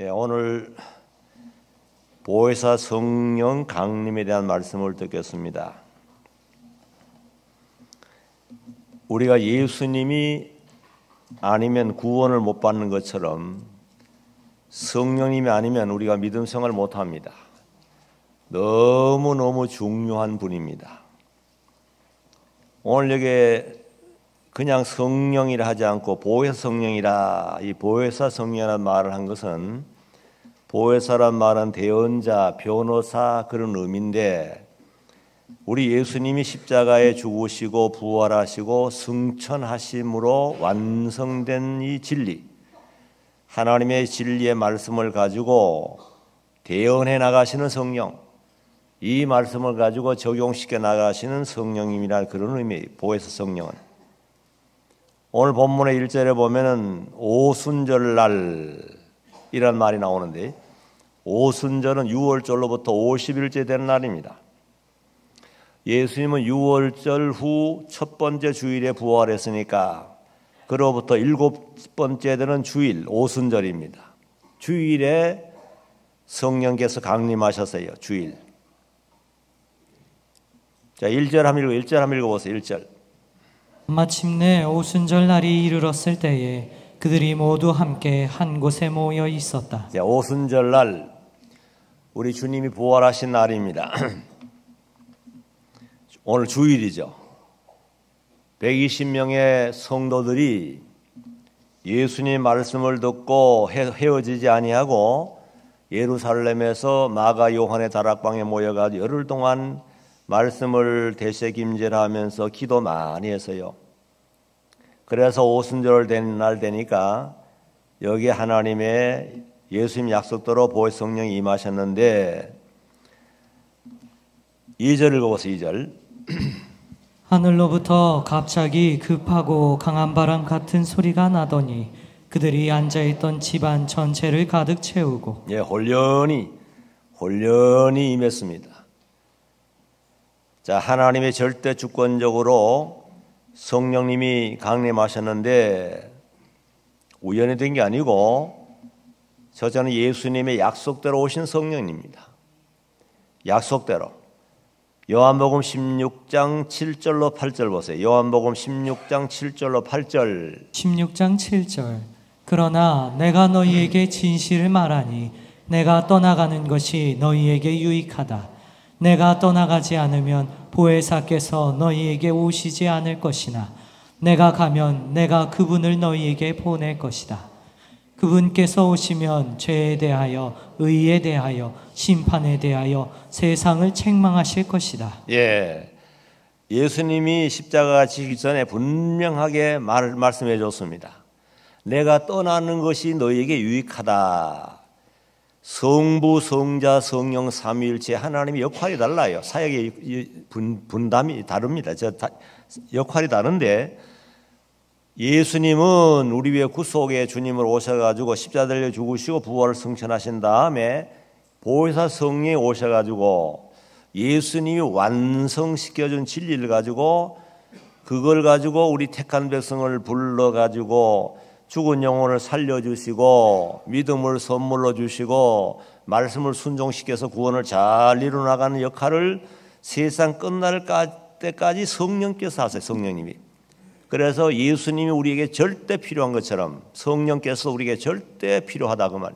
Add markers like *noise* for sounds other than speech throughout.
예, 오늘 보혜사 성령 강림에 대한 말씀을 듣겠습니다. 우리가 예수님이 아니면 구원을 못 받는 것처럼 성령님이 아니면 우리가 믿음 생활 못 합니다. 너무너무 중요한 분입니다. 오늘 여기 그냥 성령이라 하지 않고 보혜사 성령이라. 이 보혜사 성령이라는 말을 한 것은 보혜사란 말은 대언자, 변호사 그런 의미인데 우리 예수님이 십자가에 죽으시고 부활하시고 승천하심으로 완성된 이 진리 하나님의 진리의 말씀을 가지고 대언해 나가시는 성령 이 말씀을 가지고 적용시켜 나가시는 성령님이라 그런 의미 보혜사 성령은 오늘 본문의 1절에 보면은 오순절날 이란 말이 나오는데 오순절은 6월절로부터 50일째 되는 날입니다. 예수님은 6월절 후 첫 번째 주일에 부활했으니까 그로부터 일곱 번째 되는 주일 오순절입니다. 주일에 성령께서 강림하셨어요. 주일. 자, 1절 한번 읽어 1절 한번 읽어 보세요. 1절. 마침내 오순절 날이 이르렀을 때에 그들이 모두 함께 한 곳에 모여 있었다. 자, 오순절 날 우리 주님이 부활하신 날입니다. *clears throat* 오늘 주일이죠. 120명의 성도들이 예수님 말씀을 듣고 헤어지지 아니하고 예루살렘에서 마가 요한의 다락방에 모여가 열흘 동안 말씀을 대세김질하면서 기도 많이 했어요. 그래서 오순절 된 날 되니까 여기 하나님의 예수님 약속대로 보혜 성령이 임하셨는데 2절 읽어보세요. 2절. *clears throat* 하늘로부터 갑자기 급하고 강한 바람 같은 소리가 나더니 그들이 앉아있던 집안 전체를 가득 채우고 예, 홀련히 홀련히 임했습니다. 자, 하나님의 절대 주권적으로 성령님이 강림하셨는데 우연히 된 게 아니고 저자는 예수님의 약속대로 오신 성령입니다. 약속대로. 요한복음 16장 7절로 8절 보세요. 요한복음 16장 7절로 8절. 16장 7절. 그러나 내가 너희에게 진실을 말하니 내가 떠나가는 것이 너희에게 유익하다. 내가 떠나가지 않으면 보혜사께서 너희에게 오시지 않을 것이나 내가 가면 내가 그분을 너희에게 보낼 것이다. 그분께서 오시면 죄에 대하여 의에 대하여 심판에 대하여 세상을 책망하실 것이다. 예. 예수님이 십자가 지기 전에 분명하게 말, 말씀해 줬습니다. 내가 떠나는 것이 너에게 유익하다. 성부, 성자, 성령 삼위일체 하나님의 역할이 달라요. 사역의 분, 분담이 다릅니다. 저 다, 역할이 다른데 예수님은 우리 위해 구속의 주님을 오셔가지고 십자 달려 죽으시고 부활을 승천하신 다음에 보혜사 성령이 오셔가지고 예수님이 완성시켜준 진리를 가지고 그걸 가지고 우리 택한 백성을 불러가지고 죽은 영혼을 살려주시고 믿음을 선물로 주시고 말씀을 순종시켜서 구원을 잘 이루나가는 역할을 세상 끝날 때까지 성령께서 하세요. 성령님이. 그래서 예수님이 우리에게 절대 필요한 것처럼 성령께서 우리에게 절대 필요하다 그 말.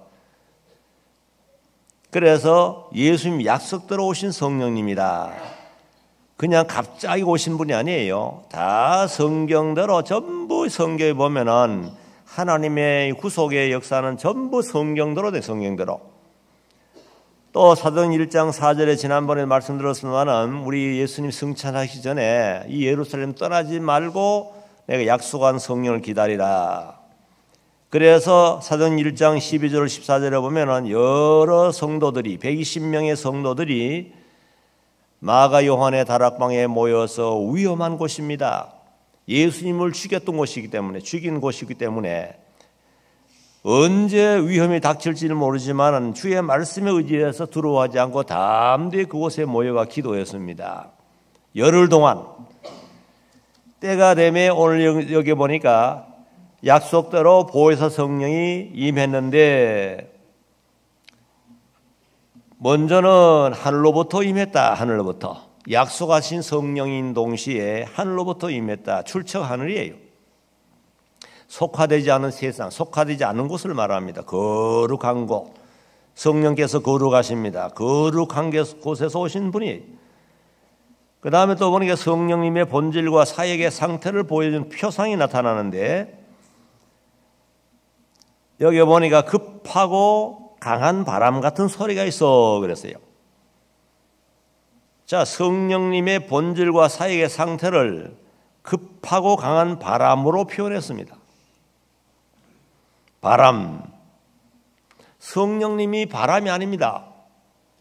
그래서 예수님 약속대로 오신 성령님이다. 그냥 갑자기 오신 분이 아니에요. 다 성경대로 전부 성경에 보면은 하나님의 구속의 역사는 전부 성경대로 돼 성경대로. 또 사도행 1장 4절에 지난번에 말씀드렸습니다만 우리 예수님 승천하기 전에 이 예루살렘 떠나지 말고 내가 약속한 성령을 기다리라. 그래서 사도행 1장 12절 14절에 보면은 여러 성도들이 120명의 성도들이 마가 요한의 다락방에 모여서 위험한 곳입니다. 예수님을 죽였던 곳이기 때문에 죽인 곳이기 때문에 언제 위험이 닥칠지는 모르지만 주의 말씀에 의지해서 들어오지 않고 담대히 그곳에 모여가 기도했습니다. 열흘 동안 때가 되매 오늘 여기 보니까 약속대로 보혜사 성령이 임했는데 먼저는 하늘로부터 임했다. 하늘로부터. 약속하신 성령인 동시에 하늘로부터 임했다. 출처 하늘이에요. 속화되지 않은 세상, 속화되지 않은 곳을 말합니다. 거룩한 곳. 성령께서 거룩하십니다. 거룩한 곳에서 오신 분이. 그 다음에 또 보니까 성령님의 본질과 사역의 상태를 보여준 표상이 나타나는데 여기 보니까 급하고 강한 바람 같은 소리가 있어 그랬어요. 자, 성령님의 본질과 사역의 상태를 급하고 강한 바람으로 표현했습니다. 바람. 성령님이 바람이 아닙니다.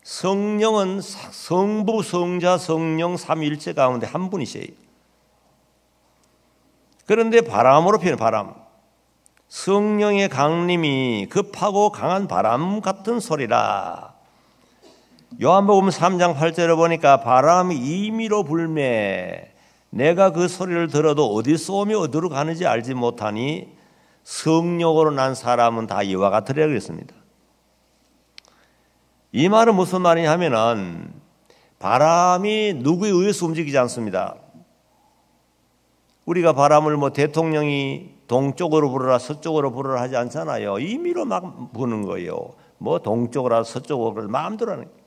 성령은 성부, 성자, 성령 삼일체 가운데 한 분이세요. 그런데 바람으로 표현 바람. 성령의 강림이 급하고 강한 바람 같은 소리라. 요한복음 3장 8절을 보니까 바람이 임의로 불매 내가 그 소리를 들어도 어디서 오며 어디로 가는지 알지 못하니 성령으로 난 사람은 다 이와 같으리라 그랬습니다. 이 말은 무슨 말이냐 하면은 바람이 누구에 의해서 움직이지 않습니다. 우리가 바람을 뭐 대통령이 동쪽으로 불어라 서쪽으로 불어라 하지 않잖아요. 임의로 막 부는 거예요. 뭐 동쪽으로 서쪽으로 마음대로 하는 거예요.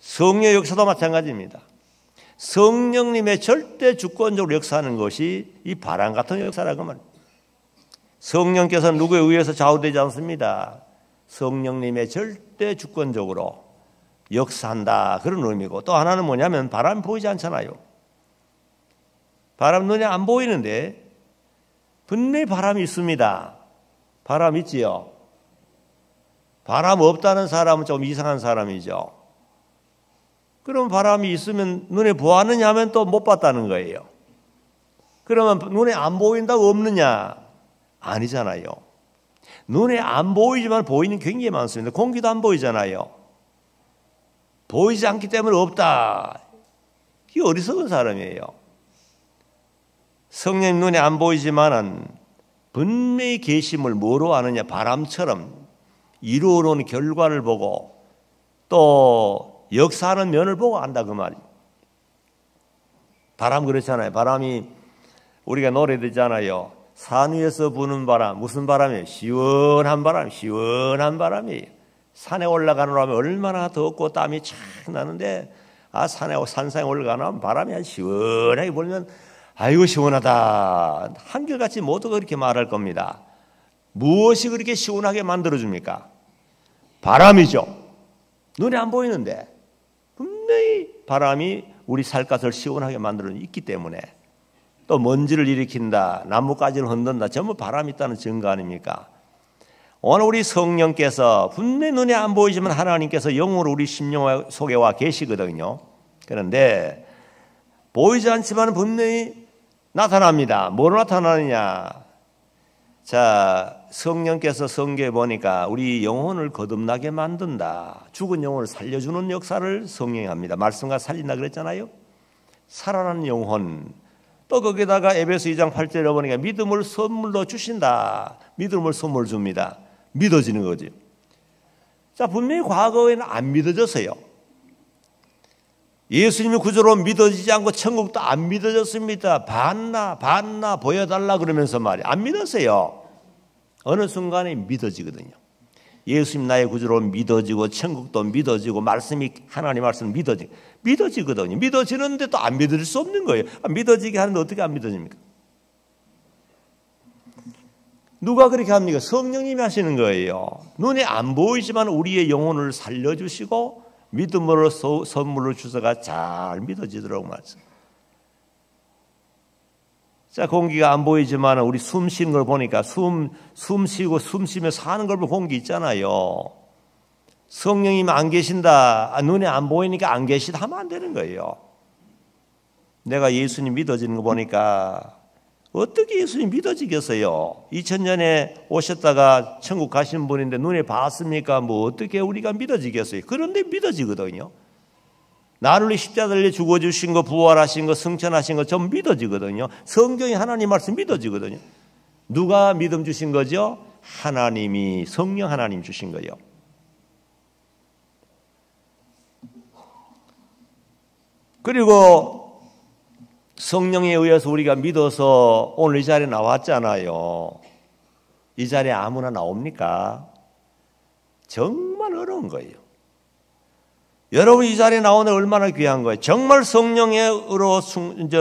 성령 역사도 마찬가지입니다. 성령님의 절대 주권적으로 역사하는 것이 이 바람 같은 역사라고 말입니다. 성령께서 누구에 의해서 좌우되지 않습니다. 성령님의 절대 주권적으로 역사한다. 그런 의미고 또 하나는 뭐냐면 바람이 보이지 않잖아요. 바람 눈에 안 보이는데 분명히 바람이 있습니다. 바람 있지요? 바람 없다는 사람은 좀 이상한 사람이죠. 그럼 바람이 있으면 눈에 보았느냐 하면 또 못 봤다는 거예요. 그러면 눈에 안 보인다고 없느냐? 아니잖아요. 눈에 안 보이지만 보이는 굉장히 많습니다. 공기도 안 보이잖아요. 보이지 않기 때문에 없다. 이 어리석은 사람이에요. 성령 눈에 안 보이지만은 분명히 계심을 뭐로 아느냐? 바람처럼 이루어놓은 결과를 보고 또 역사하는 면을 보고 안다 그 말이. 바람 그렇잖아요. 바람이 우리가 노래 듣잖아요. 산 위에서 부는 바람 무슨 바람이에요? 시원한 바람, 시원한 바람이 산에 올라가느라면 얼마나 덥고 땀이 쫙 나는데 아 산에 산상에 올라가면 바람이 아주 시원하게 불면 아이고 시원하다 한결같이 모두가 그렇게 말할 겁니다. 무엇이 그렇게 시원하게 만들어 줍니까? 바람이죠. 눈에 안 보이는데 분명히 바람이 우리 살갗을 시원하게 만들어 있기 때문에 또 먼지를 일으킨다, 나뭇가지를 흔든다, 전부 바람이 있다는 증거 아닙니까? 오늘 우리 성령께서 분명히 눈에 안 보이지만 하나님께서 영으로 우리 심령 속에 와 계시거든요. 그런데 보이지 않지만 분명히 나타납니다. 뭐로 나타나느냐? 자, 성령께서 성경에 보니까 우리 영혼을 거듭나게 만든다. 죽은 영혼을 살려주는 역사를 성령이 합니다. 말씀과 살린다 그랬잖아요. 살아난 영혼. 또 거기다가 에베소 2장 8절에 보니까 믿음을 선물로 주신다. 믿음을 선물 줍니다. 믿어지는 거죠. 자, 분명히 과거에는 안 믿어졌어요. 예수님이 구조로 믿어지지 않고 천국도 안 믿어졌습니다. 봤나, 봤나, 보여달라 그러면서 말이야. 안 믿었어요. 어느 순간에 믿어지거든요. 예수님 나의 구주로 믿어지고 천국도 믿어지고 말씀이 하나님 말씀 믿어지 믿어지거든요. 믿어지는데 또 안 믿어질 수 없는 거예요. 아, 믿어지게 하는데 어떻게 안 믿어집니까? 누가 그렇게 합니까? 성령님이 하시는 거예요. 눈에 안 보이지만 우리의 영혼을 살려주시고 믿음으로 선물을 주셔가 잘 믿어지도록 말씀. 자, 공기가 안 보이지만 우리 숨 쉬는 걸 보니까 숨, 숨 쉬고 숨 쉬며 사는 걸 보면 공기 있잖아요. 성령님 안 계신다. 아, 눈에 안 보이니까 안 계시다 하면 안 되는 거예요. 내가 예수님 믿어지는 거 보니까 어떻게 예수님 믿어지겠어요? 2000년에 오셨다가 천국 가신 분인데 눈에 봤습니까? 뭐 어떻게 우리가 믿어지겠어요? 그런데 믿어지거든요. 나를 위 십자 달리 죽어주신 거, 부활하신 거, 승천하신 거, 전 믿어지거든요. 성경이 하나님 말씀 믿어지거든요. 누가 믿음 주신 거죠? 하나님이, 성령 하나님 주신 거요. 그리고 성령에 의해서 우리가 믿어서 오늘 이 자리에 나왔잖아요. 이 자리에 아무나 나옵니까? 정말 어려운 거예요. 여러분 이 자리에 나오는 얼마나 귀한 거예요. 정말 성령으로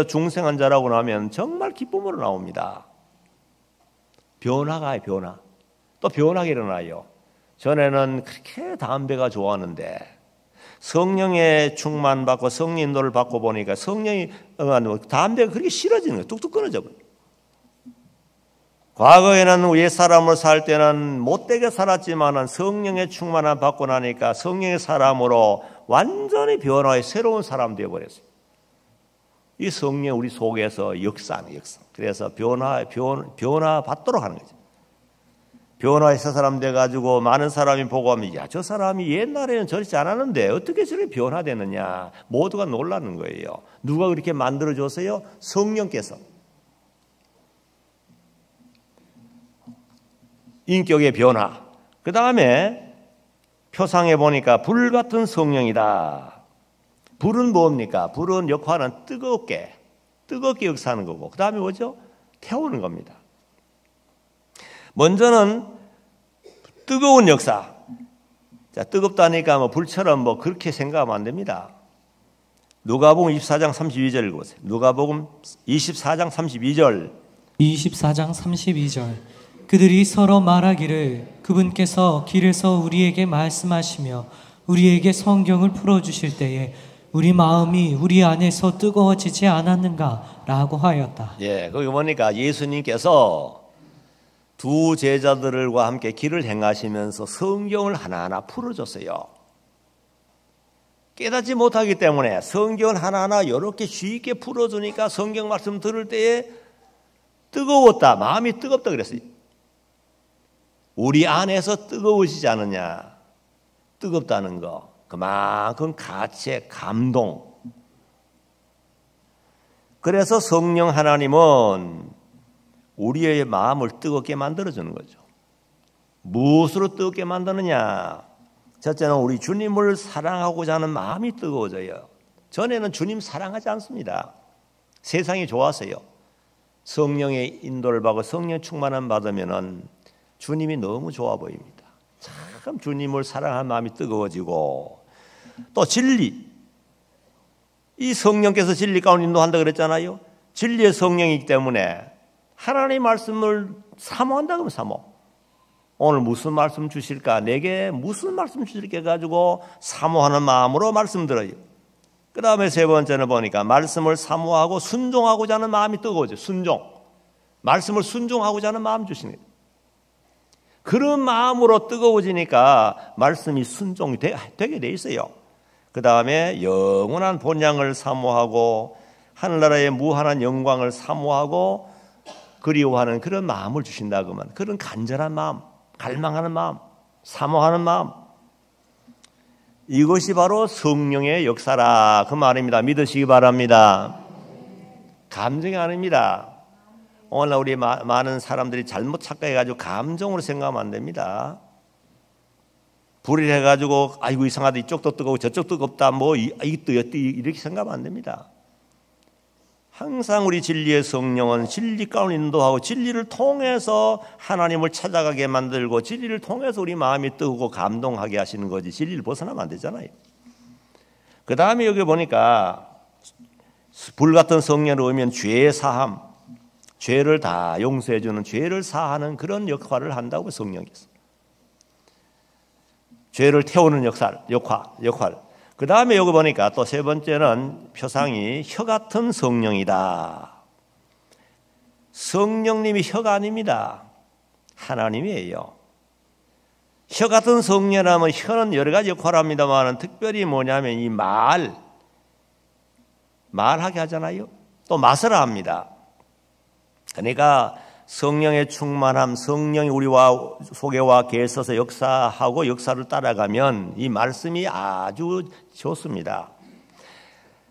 중생한 자라고 나면 정말 기쁨으로 나옵니다. 변화가 변화. 또 변화가 일어나요. 전에는 그렇게 담배가 좋았는데 성령의 충만 받고 성령 인도를 받고 보니까 성령이 담배가 그렇게 싫어지는 거예요. 뚝뚝 끊어져. 과거에는 옛 사람으로 살 때는 못되게 살았지만은 성령의 충만함 받고 나니까 성령의 사람으로 완전히 변화해 새로운 사람 되어 버렸어요. 이 성령 우리 속에서 역사는 역사. 그래서 변화 변, 변화 받도록 하는 거죠. 변화해서 사람 돼 가지고 많은 사람이 보고 하면 야 저 사람이 옛날에는 저렇지 않았는데 어떻게 저렇게 변화되느냐 모두가 놀라는 거예요. 누가 그렇게 만들어 줬어요? 성령께서. 인격의 변화. 그 다음에 표상에 보니까 불 같은 성령이다. 불은 뭡니까? 불은 역할은 뜨겁게, 뜨겁게 역사하는 거고, 그 다음에 뭐죠? 태우는 겁니다. 먼저는 뜨거운 역사. 자, 뜨겁다니까 뭐 불처럼 뭐 그렇게 생각하면 안 됩니다. 누가복음 24장 32절 읽어보세요. 누가복음 24장 32절. 24장 32절. 그들이 서로 말하기를 그분께서 길에서 우리에게 말씀하시며 우리에게 성경을 풀어주실 때에 우리 마음이 우리 안에서 뜨거워지지 않았는가라고 하였다. 예, 거기 보니까 예수님께서 두 제자들과 함께 길을 행하시면서 성경을 하나하나 풀어줬어요. 깨닫지 못하기 때문에 성경을 하나하나 이렇게 쉽게 풀어주니까 성경 말씀 들을 때에 뜨거웠다. 마음이 뜨겁다 그랬어요. 우리 안에서 뜨거우시지 않느냐. 뜨겁다는 거. 그만큼 가치의 감동. 그래서 성령 하나님은 우리의 마음을 뜨겁게 만들어주는 거죠. 무엇으로 뜨겁게 만드느냐? 첫째는 우리 주님을 사랑하고자 하는 마음이 뜨거워져요. 전에는 주님 사랑하지 않습니다. 세상이 좋았어요. 성령의 인도를 받고 성령 충만함 받으면은 주님이 너무 좋아 보입니다. 참 주님을 사랑하는 마음이 뜨거워지고 또 진리 이 성령께서 진리 가운데 인도한다 그랬잖아요. 진리의 성령이기 때문에 하나님의 말씀을 사모한다 그러면 사모. 오늘 무슨 말씀 주실까? 내게 무슨 말씀 주실까 가지고 사모하는 마음으로 말씀 들어요. 그 다음에 세 번째는 보니까 말씀을 사모하고 순종하고자 하는 마음이 뜨거워져. 순종. 말씀을 순종하고자 하는 마음 주시는 거예요. 그런 마음으로 뜨거워지니까 말씀이 순종이 되, 되게 돼 있어요. 그 다음에 영원한 본향을 사모하고 하늘나라의 무한한 영광을 사모하고 그리워하는 그런 마음을 주신다 그러면 그런 간절한 마음, 갈망하는 마음, 사모하는 마음 이것이 바로 성령의 역사라 그 말입니다. 믿으시기 바랍니다. 감정이 아닙니다. 오늘날 우리 마, 많은 사람들이 잘못 착각해가지고 감정으로 생각하면 안 됩니다. 불을 해가지고 아이고 이상하다 이쪽도 뜨거워 저쪽도 뜨겁다 뭐 이것도 여기 이렇게 생각하면 안 됩니다. 항상 우리 진리의 성령은 진리 가운데 인도하고 진리를 통해서 하나님을 찾아가게 만들고 진리를 통해서 우리 마음이 뜨고 감동하게 하시는 거지 진리를 벗어나면 안 되잖아요. 그 다음에 여기 보니까 불 같은 성령을 의면 죄의 사함 죄를 다 용서해 주는 죄를 사하는 그런 역할을 한다고 성령께서. 죄를 태우는 역할, 역할, 역할. 그 다음에 여기 보니까 또 세 번째는 표상이 혀 같은 성령이다. 성령님이 혀가 아닙니다. 하나님이에요. 혀 같은 성령이라면 혀는 여러 가지 역할을 합니다만 특별히 뭐냐면 이 말, 말하게 하잖아요. 또 맛을 합니다. 그러니까 성령의 충만함, 성령이 우리와 속에 와 계셔서 역사하고 역사를 따라가면 이 말씀이 아주 좋습니다.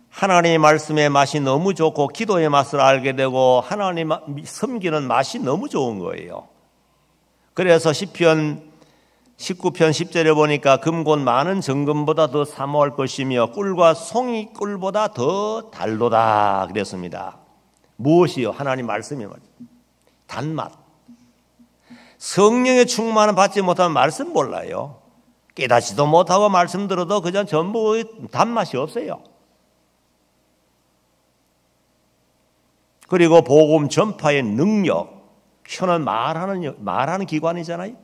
하나님의 말씀의 맛이 너무 좋고 기도의 맛을 알게 되고 하나님 섬기는 맛이 너무 좋은 거예요. 그래서 시편 19편 10절에 보니까 금곧 많은 정금보다 더 사모할 것이며 꿀과 송이 꿀보다 더 달도다 그랬습니다. 무엇이요? 하나님 말씀이 말 단맛. 성령의 충만을 받지 못하면 말씀 몰라요. 깨닫지도 못하고 말씀 들어도 그냥 전부 단맛이 없어요. 그리고 복음 전파의 능력. 혀는 말하는 말하는 기관이잖아요.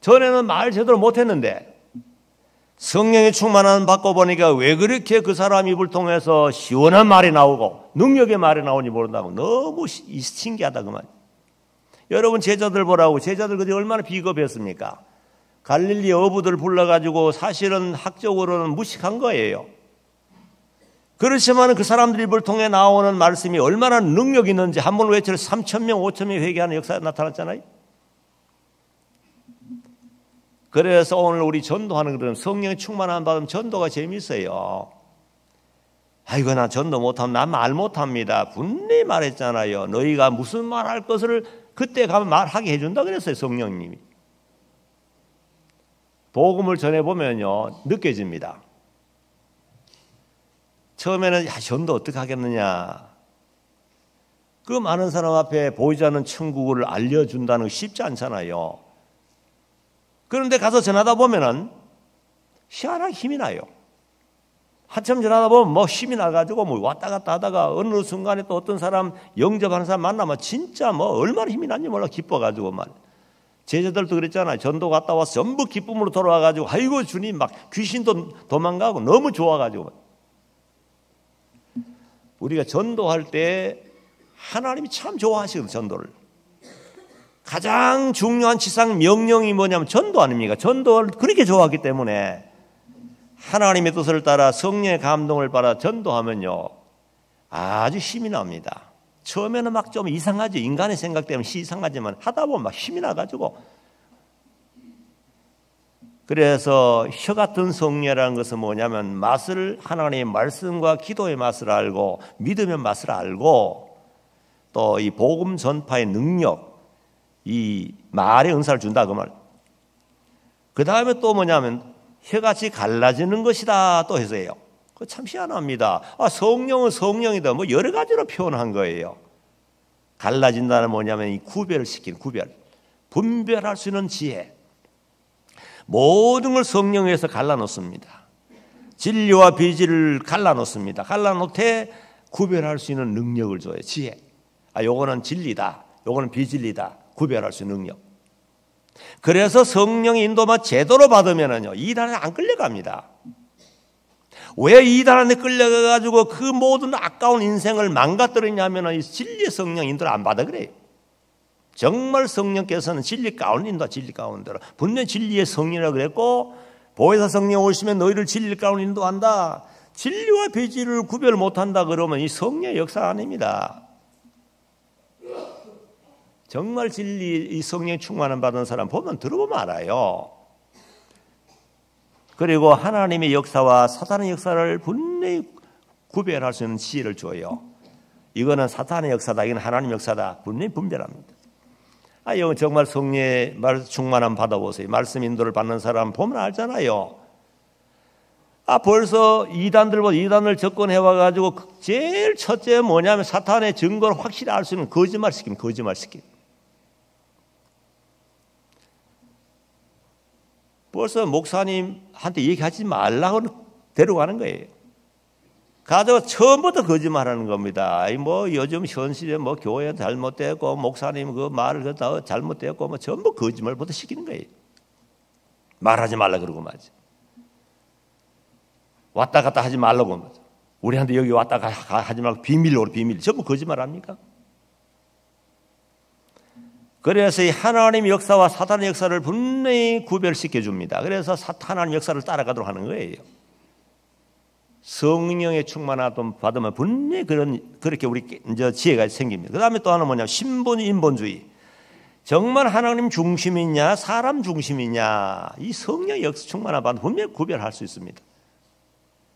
전에는 말 제대로 못했는데 성령의 충만한 받고 보니까 왜 그렇게 그 사람 입을 통해서 시원한 말이 나오고 능력의 말이 나오니 모른다고 너무 신기하다 그만. 여러분 제자들 보라고 제자들 그때 얼마나 비겁했습니까? 갈릴리 어부들 불러가지고 사실은 학적으로는 무식한 거예요. 그렇지만 그 사람들 입을 통해 나오는 말씀이 얼마나 능력 있는지 한 번 외칠 3천 명, 5천 명 회개하는 역사가 나타났잖아요. 그래서 오늘 우리 전도하는 그런 성령의 충만한 받으면 전도가 재밌어요. 아이고 나 전도 못하면 난말 못합니다. 분명히 말했잖아요. 너희가 무슨 말 할 것을 그때 가면 말하게 해준다 그랬어요 성령님이. 복음을 전해보면요 느껴집니다. 처음에는 야 전도 어떻게 하겠느냐. 그 많은 사람 앞에 보이지 않는 천국을 알려준다는 거 쉽지 않잖아요. 그런데 가서 전하다 보면은 희한하게 힘이 나요. 한참 전하다 보면 뭐 힘이 나가지고 뭐 왔다 갔다 하다가 어느 순간에 또 어떤 사람 영접하는 사람 만나면 진짜 뭐 얼마나 힘이 났는지 몰라 기뻐가지고 말. 제자들도 그랬잖아요. 전도 갔다 와서 전부 기쁨으로 돌아와가지고 아이고 주님 막 귀신도 도망가고 너무 좋아가지고 우리가 전도할 때 하나님이 참 좋아하시거든 전도를. 가장 중요한 지상 명령이 뭐냐면 전도 아닙니까? 전도를 그렇게 좋아하기 때문에 하나님의 뜻을 따라 성령의 감동을 받아 전도하면요. 아주 힘이 납니다. 처음에는 막 좀 이상하죠. 인간의 생각 때문에 이상하지만 하다 보면 막 힘이 나가지고. 그래서 혀 같은 성령이라는 것은 뭐냐면 맛을 하나님의 말씀과 기도의 맛을 알고 믿음의 맛을 알고 또 이 복음 전파의 능력 이 말의 은사를 준다 그 말. 그 다음에 또 뭐냐면 혀같이 갈라지는 것이다 또 해서예요. 그 참 희한합니다. 아, 성령은 성령이다. 뭐 여러 가지로 표현한 거예요. 갈라진다는 뭐냐면 이 구별을 시키는 구별. 분별할 수 있는 지혜. 모든 걸 성령에서 갈라놓습니다. 진리와 비지를 갈라놓습니다. 갈라놓되 구별할 수 있는 능력을 줘요. 지혜. 아, 요거는 진리다. 요거는 비진리다. 구별할 수 있는 능력. 그래서 성령의 인도만 제대로 받으면은요, 이단에 안 끌려갑니다. 왜 이단 안에 끌려가가지고 그 모든 아까운 인생을 망가뜨리냐면은 진리의 성령 인도를 안 받아 그래요. 정말 성령께서는 진리 가운데 인도 진리 가운데로. 분명 진리의 성령이라고 그랬고, 보혜사 성령 오시면 너희를 진리 가운데 인도한다. 진리와 배지를 구별 못한다 그러면 이 성령의 역사 아닙니다. 정말 진리 이 성령 충만을 받은 사람 보면 들어보면 알아요. 그리고 하나님의 역사와 사탄의 역사를 분명히 구별할 수 있는 지혜를 줘요. 이거는 사탄의 역사다, 이건 하나님의 역사다. 분명히 분별합니다. 아, 이건 정말 성령의 말 충만함 받아보세요. 말씀 인도를 받는 사람 보면 알잖아요. 아, 벌써 이단들보다 이단을 접근해 와가지고 제일 첫째 뭐냐면 사탄의 증거를 확실히 알 수 있는 거짓말 시킵니다. 거짓말 시킵. 벌써 목사님한테 얘기하지 말라고 데려가는 거예요. 가서 처음부터 거짓말하는 겁니다. 뭐 요즘 현실에 뭐 교회 잘못됐고 목사님 그 말을 그다 잘못됐고 뭐 전부 거짓말부터 시키는 거예요. 말하지 말라 그러고 말지. 왔다 갔다 하지 말라고 우리한테 여기 왔다 갔다 하지 말고 비밀로 비밀 전부 거짓말 합니까? 그래서 이 하나님 역사와 사탄의 역사를 분명히 구별시켜 줍니다. 그래서 사탄하는 역사를 따라가도록 하는 거예요. 성령의 충만함 받으면 분명히 그런 그렇게 우리 이제 지혜가 생깁니다. 그 다음에 또 하나 뭐냐 신분 인본주의. 정말 하나님 중심이냐 사람 중심이냐 이 성령 역사 충만함 받으면 분명히 구별할 수 있습니다.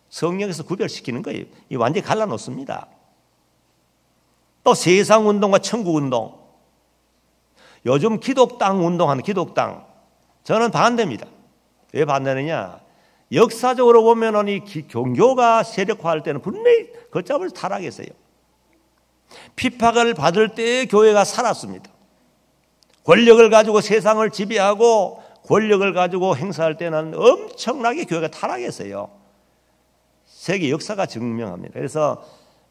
성령에서 구별시키는 거예요. 이 완전히 갈라놓습니다. 또 세상 운동과 천국 운동. 요즘 기독당 운동하는 기독당 저는 반대입니다. 왜 반대느냐? 역사적으로 보면은 이 종교가 세력화할 때는 분명히 걷잡을 타락했어요. 피팍을 받을 때 교회가 살았습니다. 권력을 가지고 세상을 지배하고 권력을 가지고 행사할 때는 엄청나게 교회가 타락했어요. 세계 역사가 증명합니다. 그래서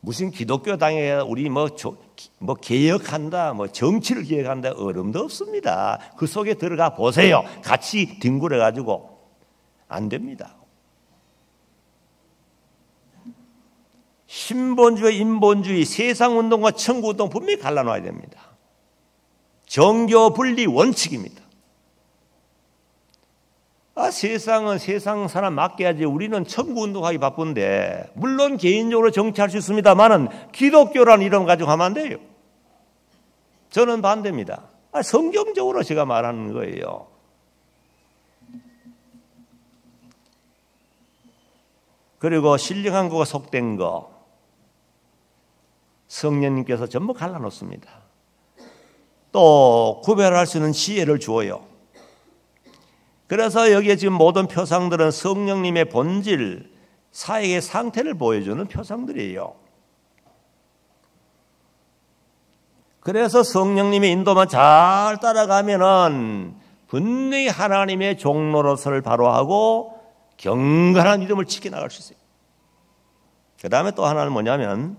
무슨 기독교 당에 우리 뭐, 조, 뭐 개혁한다, 뭐 정치를 개혁한다, 어림도 없습니다. 그 속에 들어가 보세요. 같이 뒹굴어 가지고 안 됩니다. 신본주의, 인본주의, 세상운동과 천구운동 분명히 갈라놔야 됩니다. 정교 분리 원칙입니다. 아, 세상은 세상 사람 맡겨야지 우리는 천구운동하기 바쁜데 물론 개인적으로 정치할 수 있습니다만은 기독교라는 이름 가지고 하면 안 돼요. 저는 반대입니다. 아, 성경적으로 제가 말하는 거예요. 그리고 신령한 거가 속된 거 성령님께서 전부 갈라놓습니다. 또 구별할 수 있는 지혜를 주어요. 그래서 여기에 지금 모든 표상들은 성령님의 본질, 사역의 상태를 보여주는 표상들이에요. 그래서 성령님의 인도만 잘 따라가면은 분명히 하나님의 종로로서를 바로 하고 경건한 믿음을 지켜나갈 수 있어요. 그 다음에 또 하나는 뭐냐면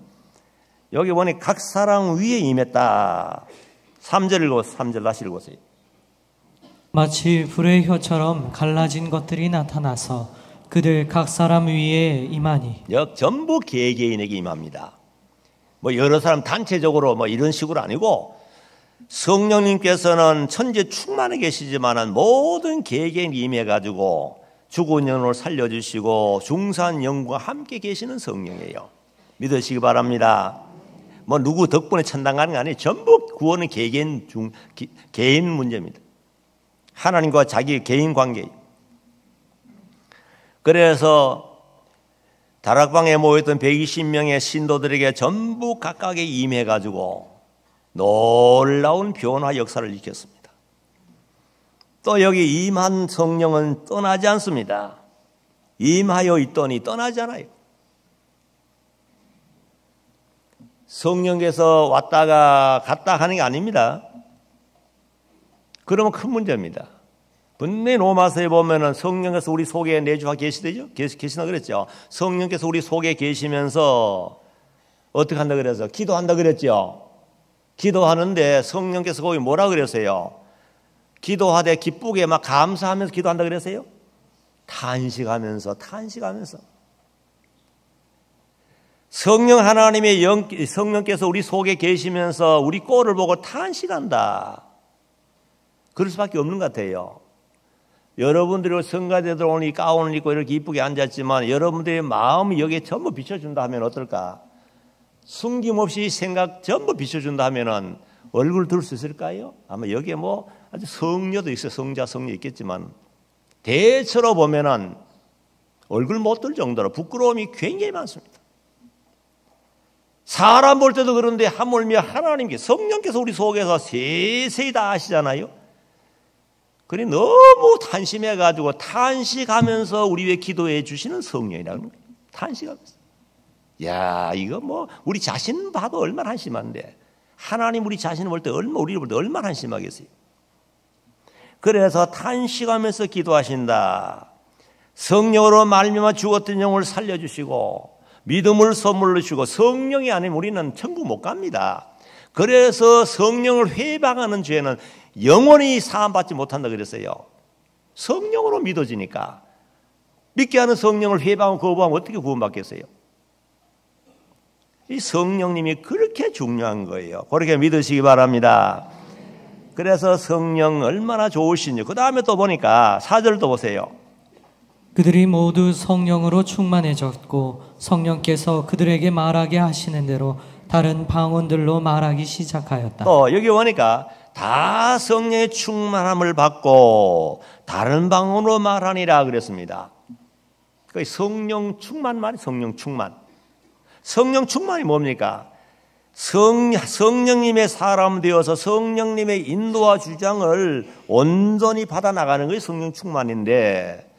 여기 보니 각 사랑 위에 임했다. 3절 읽고 3절 다시 읽으세요. 마치 불의 혀처럼 갈라진 것들이 나타나서 그들 각 사람 위에 임하니 역 전부 개개인에게 임합니다. 뭐 여러 사람 단체적으로 뭐 이런 식으로 아니고 성령님께서는 천재 충만해 계시지만은 모든 개개인 임해 가지고 죽은 영혼을 살려주시고 중산 영과 함께 계시는 성령이에요. 믿으시기 바랍니다. 뭐 누구 덕분에 가는 게 아니에요. 전부 구원은 개개인 중 개인 문제입니다. 하나님과 자기 개인 관계. 그래서 다락방에 모였던 120명의 신도들에게 전부 각각에 임해 가지고 놀라운 변화 역사를 일으켰습니다. 또 여기 임한 성령은 떠나지 않습니다. 임하여 있더니 떠나지 않아요. 성령께서 왔다가 갔다 하는 게 아닙니다. 그러면 큰 문제입니다. 분명히 로마서에 보면은 성령께서 우리 속에 내주하 계시되죠? 계시나 그랬죠? 성령께서 우리 속에 계시면서 어떻게 한다 그래서 기도한다 그랬죠? 기도하는데 성령께서 거기 뭐라 그랬어요? 기도하되 기쁘게 막 감사하면서 기도한다 그랬어요? 탄식하면서 탄식하면서 성령 하나님의 영, 성령께서 우리 속에 계시면서 우리 꼴을 보고 탄식한다. 그럴 수밖에 없는 것 같아요. 여러분들이 성가대 들어오니 가운을 입고 이렇게 이쁘게 앉았지만 여러분들의 마음이 여기에 전부 비춰준다 하면 어떨까? 숨김없이 생각 전부 비춰준다 하면은 얼굴 들 수 있을까요? 아마 여기에 뭐 아주 성녀도 있어 성자 성녀 있겠지만 대체로 보면은 얼굴 못 들 정도로 부끄러움이 굉장히 많습니다. 사람 볼 때도 그런데 하물며 하나님께 성령께서 우리 속에서 세세히 다 아시잖아요. 그래 너무 탄심해 가지고 탄식하면서 우리 위해 기도해 주시는 성령이라는 거예요. 탄식하면서. 야, 이거 뭐 우리 자신 봐도 얼마나 한심한데 하나님 우리 자신을 볼 때 얼마 우리를 볼 때 얼마나 한심하겠어요. 그래서 탄식하면서 기도하신다. 성령으로 말미암아 죽었던 영을 살려 주시고 믿음을 선물로 주고 성령이 아니면 우리는 천국 못 갑니다. 그래서 성령을 회방하는 죄는 영원히 사함받지 못한다 그랬어요. 성령으로 믿어지니까. 믿게 하는 성령을 회방하고 거부하면 어떻게 구원받겠어요? 이 성령님이 그렇게 중요한 거예요. 그렇게 믿으시기 바랍니다. 그래서 성령 얼마나 좋으신지. 그 다음에 또 보니까 사절도 보세요. 그들이 모두 성령으로 충만해졌고 성령께서 그들에게 말하게 하시는 대로 다른 방언들로 말하기 시작하였다. 또 여기 보니까 다 성령의 충만함을 받고 다른 방언으로 말하니라 그랬습니다. 그 성령 충만 말이 성령 충만. 성령 충만이 뭡니까? 성, 성령님의 사람 되어서 성령님의 인도와 주장을 온전히 받아 나가는 것이 성령 충만인데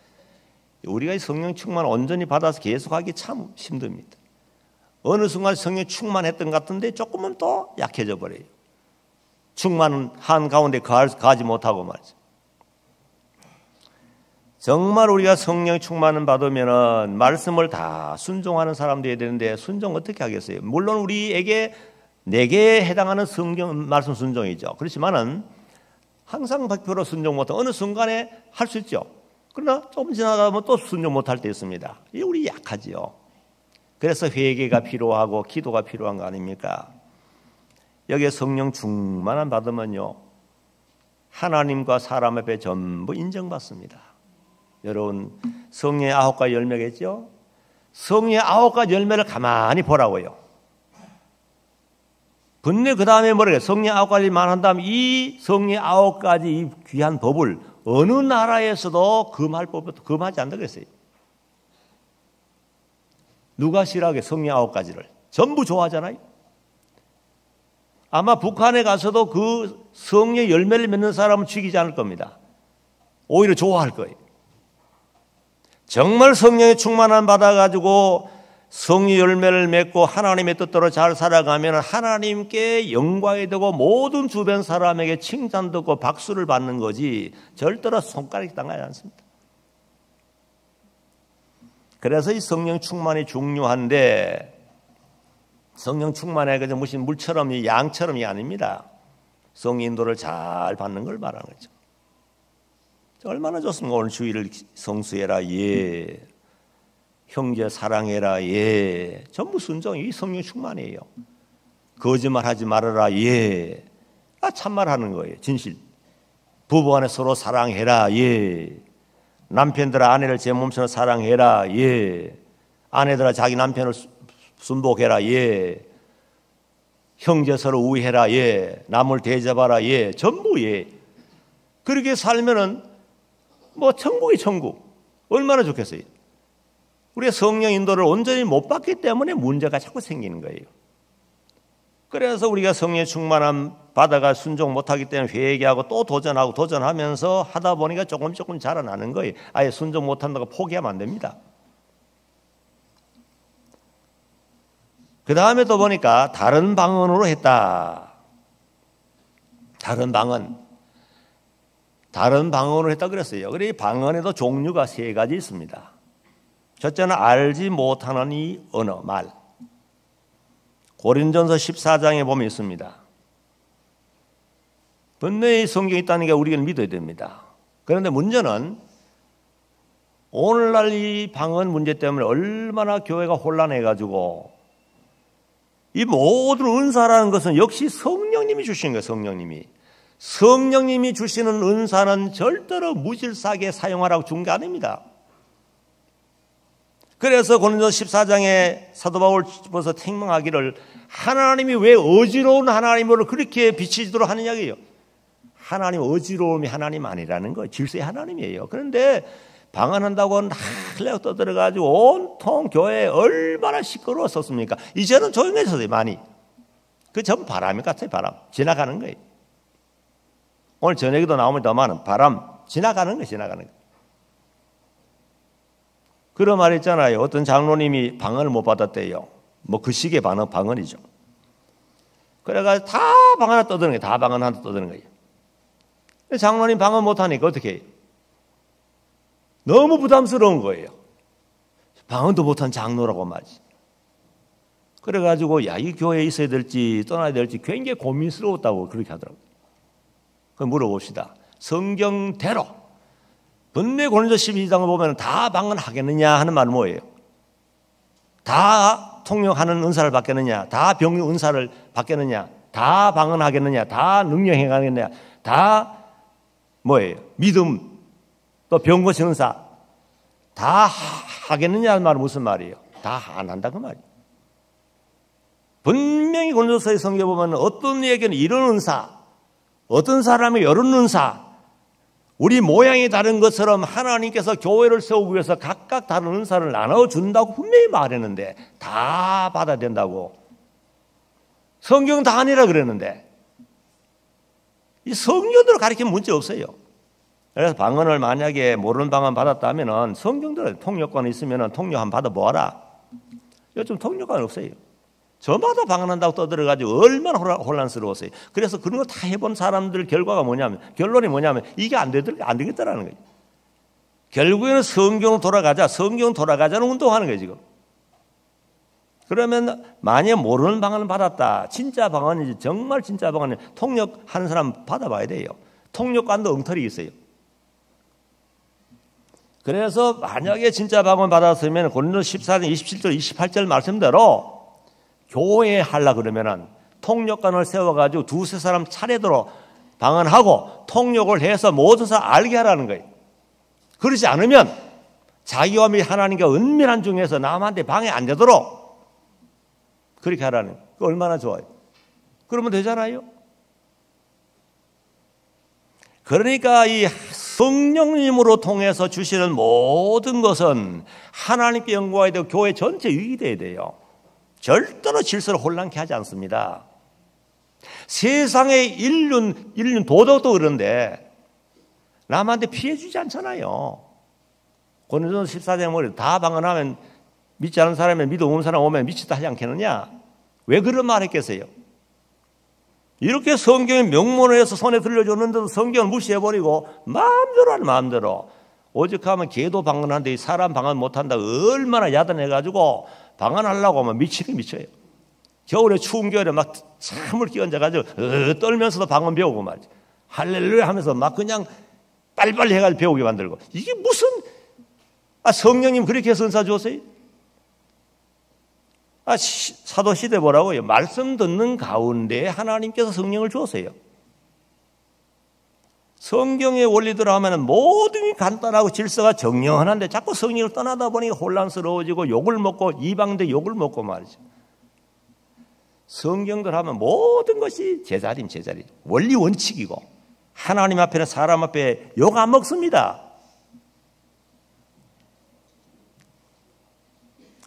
우리가 이 성령 충만 온전히 받아서 계속하기 참 힘듭니다. 어느 순간 성령 충만했던 것 같은데 조금은 또 약해져 버려요. 충만한 가운데 가지 못하고 말이죠. 정말 우리가 성령 충만을 받으면 말씀을 다 순종하는 사람 되어야 되는데 순종 어떻게 하겠어요? 물론 우리에게 내게 해당하는 성경 말씀 순종이죠. 그렇지만은 항상 100% 순종 못하 어느 순간에 할 수 있죠. 그러나 조금 지나다 보면 또 순종 못할 때 있습니다. 이 우리 약하지요. 그래서 회개가 필요하고 기도가 필요한 거 아닙니까? 여기에 성령 충만한 받으면요. 하나님과 사람 앞에 전부 인정받습니다. 여러분 성령의 아홉 가지 열매겠죠? 성령의 아홉 가지 열매를 가만히 보라고요. 분내 그 다음에 뭐래요? 성령 아홉 가지만 한 다음 이 성령 아홉 가지 이 귀한 법을 어느 나라에서도 금할 법도 금하지 않다 그랬어요. 누가 싫어하게 성령 아홉 가지를 전부 좋아하잖아요. 아마 북한에 가서도 그 성령 열매를 맺는 사람은 죽이지 않을 겁니다. 오히려 좋아할 거예요. 정말 성령의 충만함 받아가지고 성의 열매를 맺고 하나님의 뜻대로 잘 살아가면 하나님께 영광이 되고 모든 주변 사람에게 칭찬 듣고 박수를 받는 거지 절대로 손가락이 당하지 않습니다. 그래서 이 성령 충만이 중요한데 성령 충만해 그 무슨 물처럼 양처럼이 아닙니다. 성인도를 잘 받는 걸 말하는 거죠. 얼마나 좋습니까? 오늘 주일을 성수해라. 예. 형제 사랑해라. 예. 전부 순종 이 성령 충만이에요. 거짓말 하지 말아라. 예. 아, 참말 하는 거예요. 진실. 부부 안에 서로 사랑해라. 예. 남편들 아내를 제 몸처럼 사랑해라. 예. 아내들아 자기 남편을 순복해라. 예. 형제 서로 우애해라. 예. 남을 대접하라. 예. 전부 예. 그렇게 살면은 뭐 천국이 천국. 얼마나 좋겠어요. 우리가 성령 인도를 온전히 못 받기 때문에 문제가 자꾸 생기는 거예요. 그래서 우리가 성령 충만함 받아가 순종 못하기 때문에 회개하고 또 도전하고 도전하면서 하다 보니까 조금 조금 자라나는 거예요. 아예 순종 못한다고 포기하면 안 됩니다. 그 다음에 또 보니까 다른 방언으로 했다. 다른 방언. 다른 방언을 했다 그랬어요. 그래 방언에도 종류가 세 가지 있습니다. 첫째는 알지 못하는 이 언어 말. 고린전서 14장에 보면 있습니다. 분명히 성경이 있다는 게 우리가 믿어야 됩니다. 그런데 문제는 오늘날 이 방언 문제 때문에 얼마나 교회가 혼란해가지고 이 모든 은사라는 것은 역시 성령님이 주신 거예요, 성령님이. 성령님이 주시는 은사는 절대로 무질서하게 사용하라고 준 게 아닙니다. 그래서 고린도 14장에 사도 바울 집어서 택망하기를 하나님이 왜 어지러운 하나님으로 그렇게 비치도록 하느냐고요. 하나님 어지러움이 하나님 아니라는 거 질서의 하나님이에요. 그런데 방언한다고 날려 떠들어가지고 온통 교회 얼마나 시끄러웠었습니까? 이제는 조용해졌어요, 많이. 그 전 바람이 같아요, 바람. 지나가는 거예요. 오늘 저녁에도 많은 바람 지나가는 거 지나가는 거. 그런 말 있잖아요. 어떤 장로님이 방언을 못 받았대요. 뭐 그 시기에 방언, 방언이죠. 그래가지고 다 방언 하나 떠드는 거예요. 다 방언 하나 떠드는 거예요. 장로님 방언 못하니까 어떻게 해요? 너무 부담스러운 거예요. 방언도 못한 장로라고 말이지. 그래가지고 야, 이 교회에 있어야 될지 떠나야 될지 굉장히 고민스러웠다고 그렇게 하더라고요. 그 물어봅시다. 성경대로 분명 고린도 12장을 보면 다 방언하겠느냐 하는 말은 뭐예요? 다 통역하는 은사를 받겠느냐? 다 병유 은사를 받겠느냐? 다 방언하겠느냐? 다 능력해 가겠느냐? 다 뭐예요? 믿음 또 병고시 은사 다 하겠느냐 하는 말은 무슨 말이에요? 다 안 한다 그 말이에요. 분명히 고린도서의 성경에 보면 어떤 얘기는 이런 은사 어떤 사람이 여론 은사, 우리 모양이 다른 것처럼 하나님께서 교회를 세우기 위해서 각각 다른 은사를 나눠준다고 분명히 말했는데 다 받아야 된다고. 성경 다 아니라 그랬는데 이 성경대로 가르치면 문제 없어요. 그래서 방언을 만약에 모르는 방언 받았다면은 성경대로 통역관 있으면은 통역 한 받아 보아라. 요즘 통역관 없어요. 저마다 방언한다고 떠들어가지고 얼마나 혼란스러웠어요. 그래서 그런 거 다 해본 사람들 결과가 뭐냐면 결론이 뭐냐면 이게 안 되더 안 되겠다라는 거예요. 결국에는 성경 돌아가자, 성경 돌아가자는 운동하는 거예요 지금. 그러면 만약 모르는 방언을 받았다. 진짜 방언인지 정말 진짜 방언이 통역하는 사람 받아봐야 돼요. 통역관도 엉터리 있어요. 그래서 만약에 진짜 방언 받았으면 고린도 14장 27절 28절 말씀대로 교회에 하려 그러면은 통역관을 세워가지고 두세 사람 차례대로 방언하고 통역을 해서 모든 사람 알게 하라는 거예요. 그러지 않으면 자기와 및 하나님과 은밀한 중에서 남한테 방해 안 되도록 그렇게 하라는 그 얼마나 좋아요. 그러면 되잖아요. 그러니까 이 성령님으로 통해서 주시는 모든 것은 하나님께 영광이 되고 교회 전체 유익이 돼야 돼요. 절대로 질서를 혼란케 하지 않습니다. 세상의 인륜, 인륜 도덕도 그런데 남한테 피해 주지 않잖아요. 고린도 14장 머리 다 방언하면 믿지 않은 사람이 믿어 온 사람 오면 미치다 하지 않겠느냐? 왜 그런 말 했겠어요? 이렇게 성경의 명문을 해서 손에 들려줬는데도 성경을 무시해버리고 마음대로 하는 마음대로 오직하면 개도 방언하는데 사람 방언 못한다 얼마나 야단해가지고 방언하려고 하면 미치게 미쳐요. 겨울에 추운 겨울에 막 참을 끼얹어가지고 어, 떨면서도 방언 배우고 말이지. 할렐루야 하면서 막 그냥 빨리빨리 해가지고 배우게 만들고 이게 무슨 아 성령님 그렇게 해서 은사 주었어요? 아, 시, 사도 시대 보라고요. 말씀 듣는 가운데 하나님께서 성령을 주었어요. 성경의 원리대로 하면 모든 게 간단하고 질서가 정령한데 자꾸 성령을 떠나다 보니 혼란스러워지고 욕을 먹고 이방대 욕을 먹고 말이죠. 성경대로 하면 모든 것이 제자림 제자리 원리 원칙이고 하나님 앞에는 사람 앞에 욕 안 먹습니다.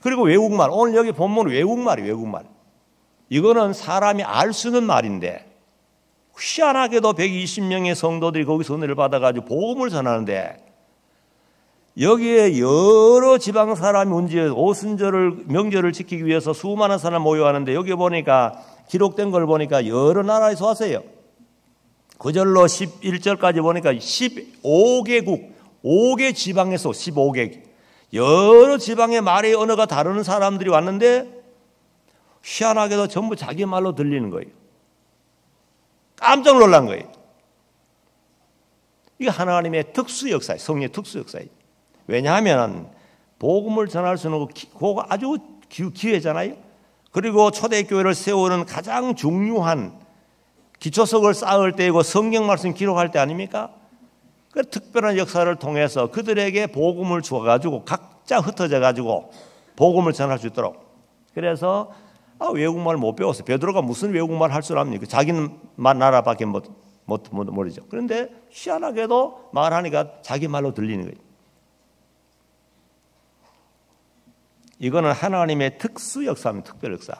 그리고 외국말. 오늘 여기 본문 외국말이 외국말. 이거는 사람이 알수 있는 말인데 희한하게도 120명의 성도들이 거기서 은혜를 받아가지고 복음을 전하는데 여기에 여러 지방 사람이 온지 오순절을 명절을 지키기 위해서 수많은 사람 모여하는데 여기 보니까 기록된 걸 보니까 여러 나라에서 왔어요. 그절로 11절까지 보니까 15개국, 5개 지방에서 15개 여러 지방의 말의 언어가 다르는 사람들이 왔는데 희한하게도 전부 자기 말로 들리는 거예요. 깜짝 놀란 거예요. 이게 하나님의 특수 역사예요. 성령의 특수 역사예요. 왜냐하면 복음을 전할 수 있는 거 아주 기회잖아요. 그리고 초대교회를 세우는 가장 중요한 기초석을 쌓을 때이고 성경 말씀 기록할 때 아닙니까? 그 특별한 역사를 통해서 그들에게 복음을 주어가지고 각자 흩어져 가지고 복음을 전할 수 있도록. 그래서 아, 외국말 못 배웠어. 베드로가 무슨 외국말 할 줄 압니까? 자기는 나라밖에 못, 못, 못 모르죠. 그런데 희한하게도 말하니까 자기 말로 들리는 거예요. 이거는 하나님의 특수 역사입니다. 특별 역사.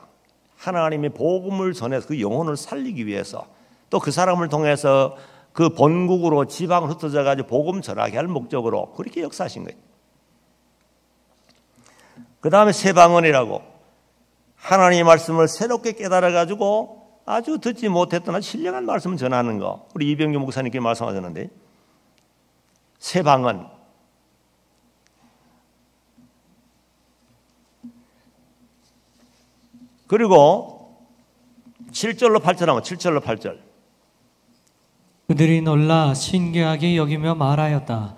하나님의 복음을 전해서 그 영혼을 살리기 위해서 또 그 사람을 통해서 그 본국으로 지방을 흩어져 가지고 복음 전하게 할 목적으로 그렇게 역사하신 거예요. 그 다음에 세방언이라고 하나님의 말씀을 새롭게 깨달아 가지고 아주 듣지 못했던 아주 신령한 말씀을 전하는 거. 우리 이병규 목사님께 말씀하셨는데 세방언 그리고 7절로 8절 하면 7절로 8절 그들이 놀라 신기하게 여기며 말하였다.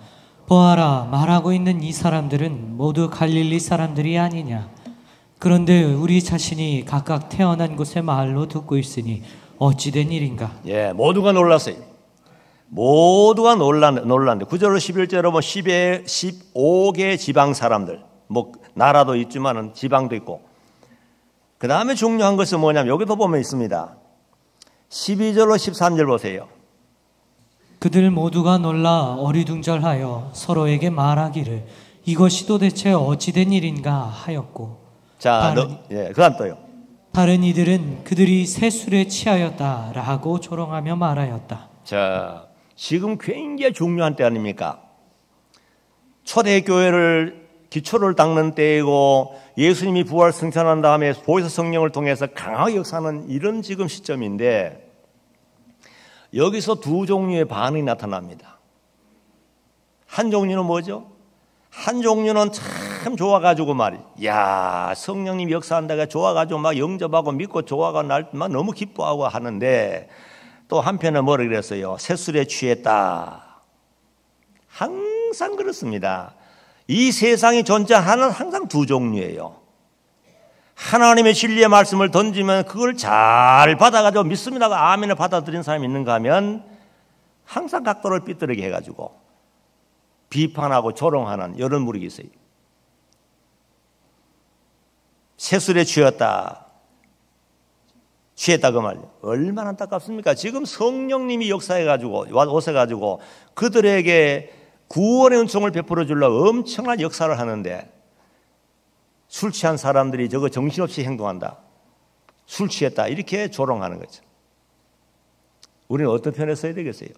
보아라, 말하고 있는 이 사람들은 모두 갈릴리 사람들이 아니냐. 그런데 우리 자신이 각각 태어난 곳의 말로 듣고 있으니 어찌된 일인가? 예, 모두가 놀랐어요. 모두가 놀란, 놀란데. 9절로 11절로 뭐 10에, 15개 지방 사람들. 뭐, 나라도 있지만은 지방도 있고. 그 다음에 중요한 것은 뭐냐면 여기도 보면 있습니다. 12절로 13절 보세요. 그들 모두가 놀라 어리둥절하여 서로에게 말하기를 이것이 도대체 어찌된 일인가 하였고 자, 너, 예, 그다음 또요. 다른 이들은 그들이 새 술에 취하였다라 하고 조롱하며 말하였다. 자, 지금 굉장히 중요한 때 아닙니까? 초대 교회를 기초를 닦는 때이고 예수님이 부활 승천한 다음에 보혜사 성령을 통해서 강하게 역사하는 이런 지금 시점인데 여기서 두 종류의 반응이 나타납니다. 한 종류는 뭐죠? 한 종류는 참 좋아가지고 말이, 야 성령님 역사한다가 좋아가지고 막 영접하고 믿고 좋아가 날막 너무 기뻐하고 하는데 또 한편은 뭐라 그랬어요? 새술에 취했다. 항상 그렇습니다. 이 세상이 존재하는 항상 두 종류예요. 하나님의 진리의 말씀을 던지면 그걸 잘 받아가지고 믿습니다가 아멘을 받아들인 사람이 있는가 하면 항상 각도를 삐뚤게 해가지고 비판하고 조롱하는 이런 무리가 있어요. 새술에 취했다. 취했다 그 말. 얼마나 안타깝습니까? 지금 성령님이 역사해가지고 오셔가지고 그들에게 구원의 은총을 베풀어 주려 엄청난 역사를 하는데 술 취한 사람들이 저거 정신없이 행동한다. 술 취했다. 이렇게 조롱하는 거죠. 우리는 어떤 편에 서야 되겠어요?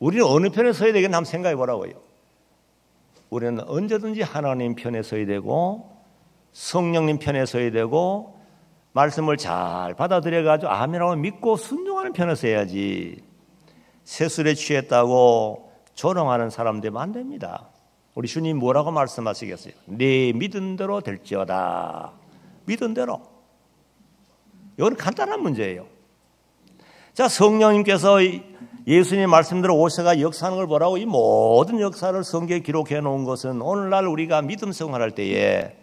우리는 어느 편에 서야 되겠나 한번 생각해 보라고요. 우리는 언제든지 하나님 편에 서야 되고 성령님 편에 서야 되고 말씀을 잘 받아들여 가지고 아멘하고 믿고 순종하는 편에 서야지. 세술에 취했다고 조롱하는 사람 되면 안 됩니다. 우리 주님 뭐라고 말씀하시겠어요? 네 믿은 대로 될지어다. 믿은 대로. 이건 간단한 문제예요. 자, 성령님께서 예수님 말씀대로 오셔가 역사하는 걸 보라고 이 모든 역사를 성경에 기록해 놓은 것은 오늘날 우리가 믿음 생활할 때에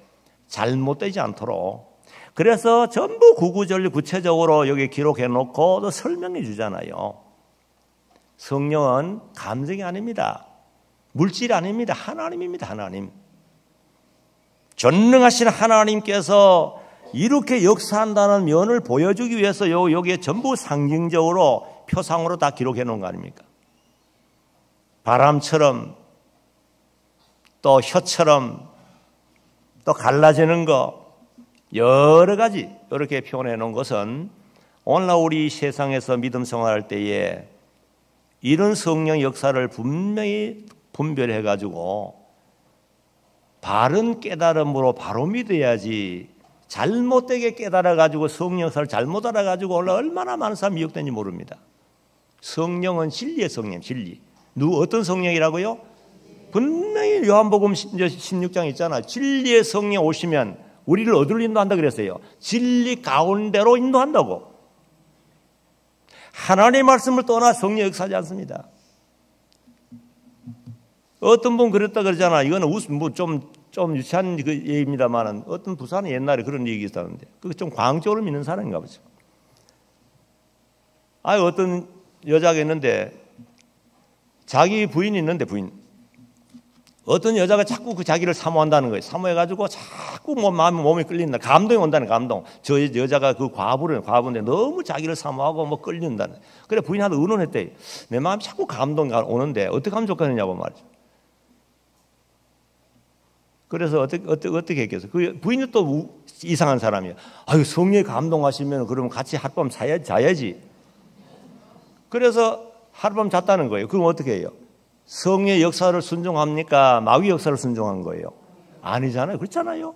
잘못되지 않도록 그래서 전부 구구절리 구체적으로 여기 기록해 놓고 또 설명해 주잖아요. 성령은 감정이 아닙니다. 물질이 아닙니다. 하나님입니다. 하나님. 전능하신 하나님께서 이렇게 역사한다는 면을 보여주기 위해서 요, 여기에 전부 상징적으로 표상으로 다 기록해 놓은 거 아닙니까? 바람처럼 또 혀처럼 또 갈라지는 거 여러 가지 이렇게 표현해 놓은 것은 오늘날 우리 세상에서 믿음 생활할 때에 이런 성령 역사를 분명히 분별해 가지고 바른 깨달음으로 바로 믿어야지 잘못되게 깨달아 가지고 성령 역사를 잘못 알아 가지고 얼마나 많은 사람이 미혹된지 모릅니다. 성령은 진리의 성령, 진리. 누구 어떤 성령이라고요? 분명히 요한복음 16장 있잖아. 진리의 성령 오시면 우리를 어디로 인도한다 그랬어요? 진리 가운데로 인도한다고. 하나님의 말씀을 떠나 성령 역사하지 않습니다. 어떤 분 그랬다 그러잖아. 이거는 뭐좀 좀 유치한 그 얘기입니다만은 어떤 부산에 옛날에 그런 얘기 있었는데 그게 좀 광적으로 믿는 사람인가 보죠. 아 어떤 여자가 있는데 자기 부인이 있는데 부인 어떤 여자가 자꾸 그 자기를 사모한다는 거예요. 사모해가지고 자꾸 뭐 마음이 몸이 끌린다. 감동이 온다는 감동. 저 여자가 그 과부를 과부인데 너무 자기를 사모하고 뭐 끌린다는. 그래 부인한테 의논했대. 내 마음이 자꾸 감동이 오는데 어떻게 하면 좋겠느냐고 말이죠. 그래서 어떻게 어떻게 어떻게 했겠어? 그 부인이 또 이상한 사람이에요. 아유 성령에 감동하시면 그러면 같이 하룻밤 자야, 자야지. 그래서 하룻밤 잤다는 거예요. 그럼 어떻게 해요? 성의 역사를 순종합니까? 마귀 역사를 순종한 거예요. 아니잖아요. 그렇잖아요.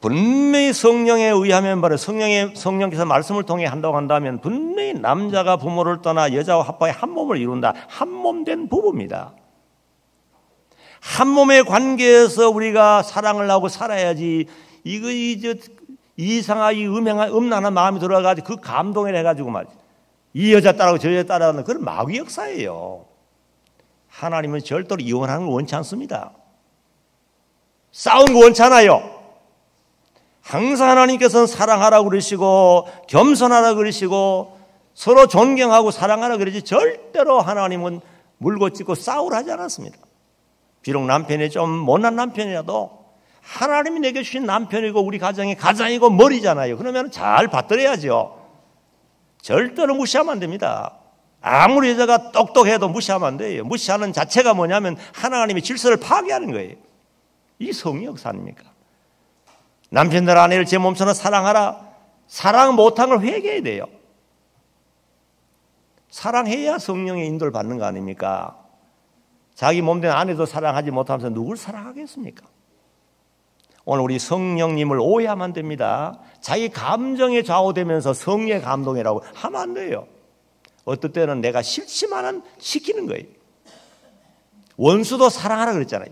분명히 성령에 의하면 말해 성령의 성령께서 말씀을 통해 한다고 한다면 분명히 남자가 부모를 떠나 여자와 합하여 한 몸을 이룬다. 한 몸 된 부부입니다. 한 몸의 관계에서 우리가 사랑을 하고 살아야지 이거 이제 이상하이 음행한 음란한 마음이 들어가지고 그 감동을 해가지고 말이지. 이 여자 따라고 저 여자 따라가는 그런 마귀 역사예요. 하나님은 절대로 이혼하는 걸 원치 않습니다. 싸우는 거 원치 않아요. 항상 하나님께서는 사랑하라고 그러시고 겸손하라 그러시고 서로 존경하고 사랑하라 그러지 절대로 하나님은 물고 찢고 싸우라 하지 않았습니다. 비록 남편이 좀 못난 남편이라도 하나님이 내게 주신 남편이고 우리 가정의 가장이고 머리잖아요. 그러면 잘 받들어야죠. 절대로 무시하면 안 됩니다. 아무리 여자가 똑똑해도 무시하면 안 돼요. 무시하는 자체가 뭐냐면 하나님의 질서를 파괴하는 거예요. 이 성의 역사 아닙니까? 남편들 아내를 제 몸처럼 사랑하라. 사랑 못한 걸 회개해야 돼요. 사랑해야 성령의 인도를 받는 거 아닙니까? 자기 몸된 아내도 사랑하지 못하면서 누굴 사랑하겠습니까? 오늘 우리 성령님을 오해하면 안 됩니다. 자기 감정에 좌우되면서 성령의 감동이라고 하면 안 돼요. 어떨 때는 내가 싫지만은 시키는 거예요. 원수도 사랑하라 그랬잖아요.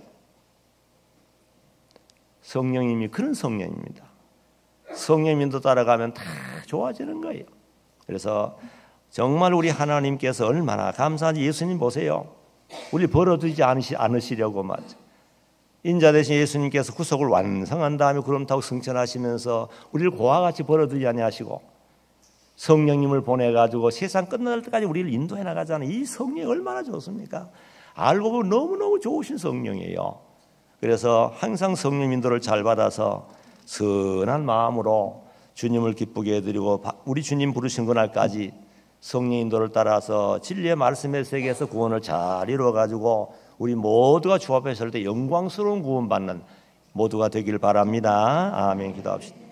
성령님이 그런 성령입니다. 성령님도 따라가면 다 좋아지는 거예요. 그래서 정말 우리 하나님께서 얼마나 감사한지 예수님 보세요. 우리 벌어두지 않으시려고 말죠. 인자 대신 예수님께서 구속을 완성한 다음에 구름 타고 승천하시면서 우리를 고와 같이 벌어두지 아니하시고 성령님을 보내가지고 세상 끝날 때까지 우리를 인도해 나가잖아요. 이 성령이 얼마나 좋습니까? 알고 보면 너무너무 좋으신 성령이에요. 그래서 항상 성령 인도를 잘 받아서 선한 마음으로 주님을 기쁘게 해드리고 우리 주님 부르신 그날까지 성령 인도를 따라서 진리의 말씀의 세계에서 구원을 잘 이루어 가지고 우리 모두가 주 앞에 설 때 영광스러운 구원 받는 모두가 되길 바랍니다. 아멘 기도합시다.